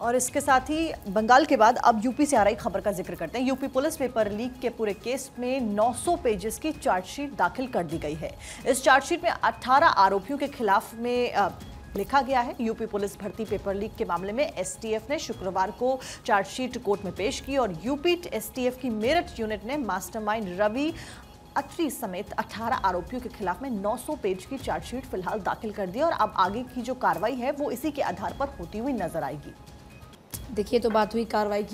और इसके साथ ही बंगाल के बाद अब यूपी से आ रही खबर का ज़िक्र करते हैं। यूपी पुलिस पेपर लीक के पूरे केस में 900 पेजेस की चार्जशीट दाखिल कर दी गई है। इस चार्जशीट में 18 आरोपियों के खिलाफ में लिखा गया है। यूपी पुलिस भर्ती पेपर लीक के मामले में एसटीएफ ने शुक्रवार को चार्जशीट कोर्ट में पेश की और यूपी एसटीएफ की मेरठ यूनिट ने मास्टरमाइंड रवि अत्री समेत 18 आरोपियों के खिलाफ में 900 पेज की चार्जशीट फ़िलहाल दाखिल कर दी और अब आगे की जो कार्रवाई है वो इसी के आधार पर होती हुई नज़र आएगी। देखिए तो बात हुई कार्रवाई की।